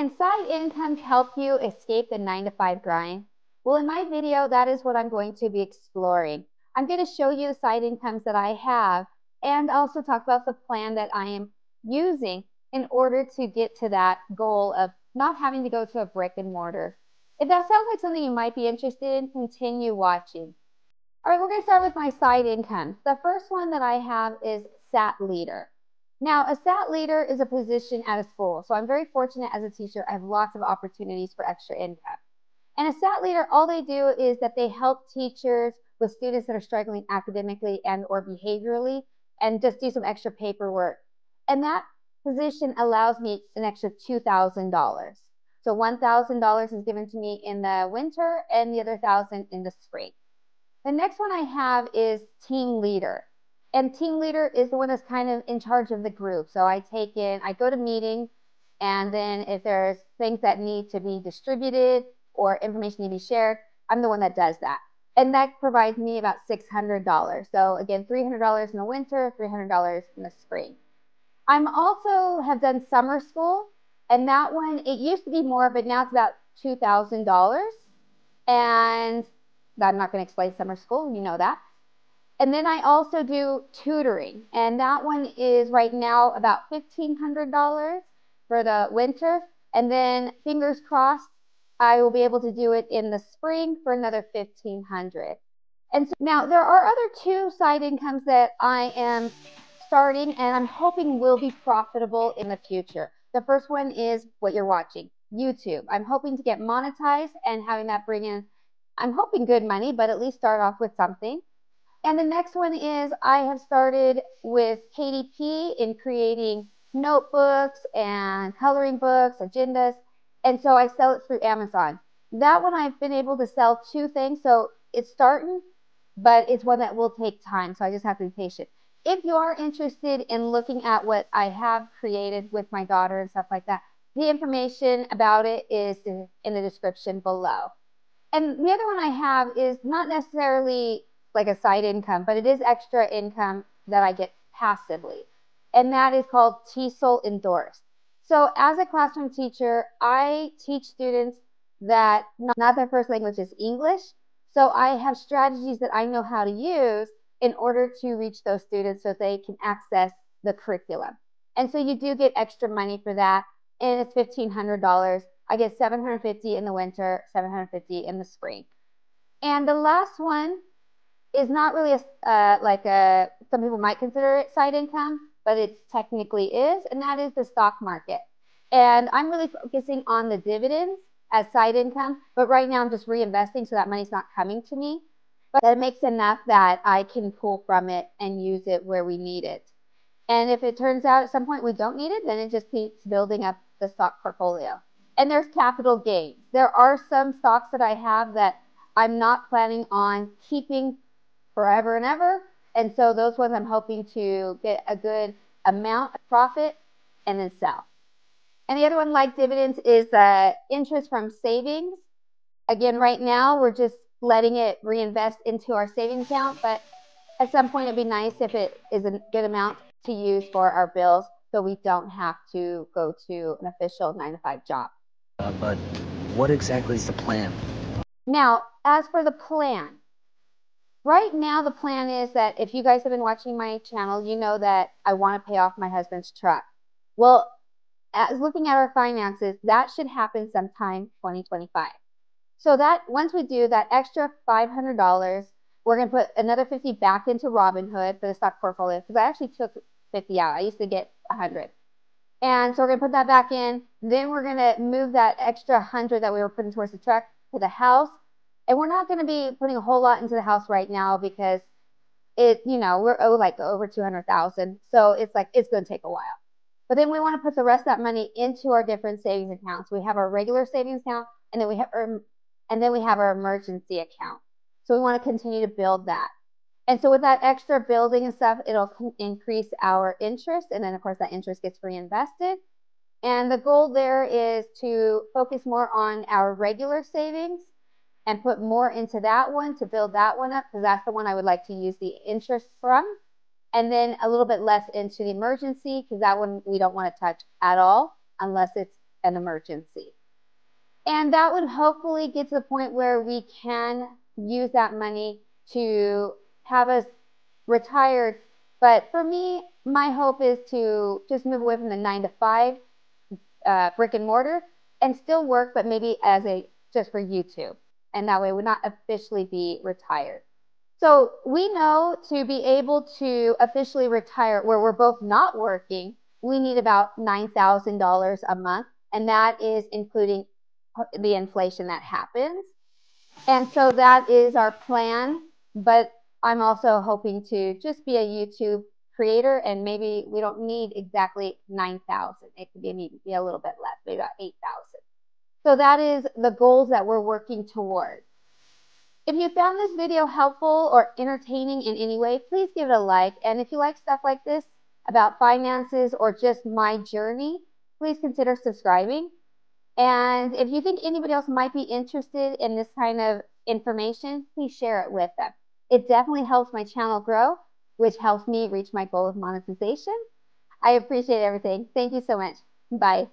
Can side income help you escape the nine to five grind? Well, in my video, that is what I'm going to be exploring. I'm going to show you the side incomes that I have and also talk about the plan that I am using in order to get to that goal of not having to go to a brick and mortar. If that sounds like something you might be interested in, continue watching. All right, we're going to start with my side income. The first one that I have is SAT leader. Now, a SAT leader is a position at a school. So I'm very fortunate as a teacher. I have lots of opportunities for extra income. And a SAT leader, all they do is that they help teachers with students that are struggling academically and or behaviorally and just do some extra paperwork. And that position allows me an extra $2,000. So $1,000 is given to me in the winter and the other 1000 in the spring. The next one I have is team leader. And team leader is the one that's kind of in charge of the group. So I take in, I go to meetings, and then if there's things that need to be distributed or information need to be shared, I'm the one that does that. And that provides me about $600. So again, $300 in the winter, $300 in the spring. I'm also have done summer school, and that one, it used to be more, but now it's about $2,000. And I'm not going to explain summer school, you know that. And then I also do tutoring, and that one is right now about $1,500 for the winter. And then fingers crossed, I will be able to do it in the spring for another 1,500. And so now there are other two side incomes that I am starting and I'm hoping will be profitable in the future. The first one is what you're watching, YouTube. I'm hoping to get monetized and having that bring in, I'm hoping good money, but at least start off with something. And the next one is I have started with KDP in creating notebooks and coloring books, agendas. And so I sell it through Amazon. That one I've been able to sell two things. So it's starting, but it's one that will take time. So I just have to be patient. If you are interested in looking at what I have created with my daughter and stuff like that, the information about it is in the description below. And the other one I have is not necessarily like a side income, but it is extra income that I get passively. And that is called TESOL endorsed. So as a classroom teacher, I teach students that not their first language is English. So I have strategies that I know how to use in order to reach those students so they can access the curriculum. And so you do get extra money for that. And it's $1,500. I get 750 in the winter, 750 in the spring. And the last one is not really a, uh, like a, some people might consider it side income, but it technically is, and that is the stock market. And I'm really focusing on the dividends as side income, but right now I'm just reinvesting so that money's not coming to me. But it makes enough that I can pull from it and use it where we need it. And if it turns out at some point we don't need it, then it just keeps building up the stock portfolio. And there's capital gains. There are some stocks that I have that I'm not planning on keeping forever and ever. And so those ones I'm hoping to get a good amount of profit and then sell. And the other one, like dividends, is uh, interest from savings. Again, right now we're just letting it reinvest into our savings account, but at some point it'd be nice if it is a good amount to use for our bills so we don't have to go to an official nine to five job. Uh, but what exactly is the plan? Now, as for the plan, Right now, the plan is that if you guys have been watching my channel, you know that I want to pay off my husband's truck. Well, as looking at our finances, that should happen sometime 2025. So that once we do that extra $500, we're going to put another 50 back into Robinhood for the stock portfolio because I actually took 50 out. I used to get 100. And so we're going to put that back in. Then we're going to move that extra 100 that we were putting towards the truck to the house and we're not going to be putting a whole lot into the house right now because it, you know, we're oh, like over 200,000. So it's like, it's going to take a while. But then we want to put the rest of that money into our different savings accounts. We have our regular savings account and then we have our, and then we have our emergency account. So we want to continue to build that. And so with that extra building and stuff, it'll increase our interest. And then of course that interest gets reinvested. And the goal there is to focus more on our regular savings and put more into that one to build that one up because that's the one I would like to use the interest from. And then a little bit less into the emergency because that one we don't want to touch at all unless it's an emergency. And that would hopefully get to the point where we can use that money to have us retired. But for me, my hope is to just move away from the nine to five uh, brick and mortar and still work, but maybe as a just for YouTube. And that way would not officially be retired. So we know to be able to officially retire where we're both not working, we need about $9,000 a month. And that is including the inflation that happens. And so that is our plan. But I'm also hoping to just be a YouTube creator and maybe we don't need exactly 9,000. It could be be a little bit less, maybe about 8,000. So that is the goals that we're working towards. If you found this video helpful or entertaining in any way, please give it a like. And if you like stuff like this about finances or just my journey, please consider subscribing. And if you think anybody else might be interested in this kind of information, please share it with them. It definitely helps my channel grow, which helps me reach my goal of monetization. I appreciate everything. Thank you so much. Bye.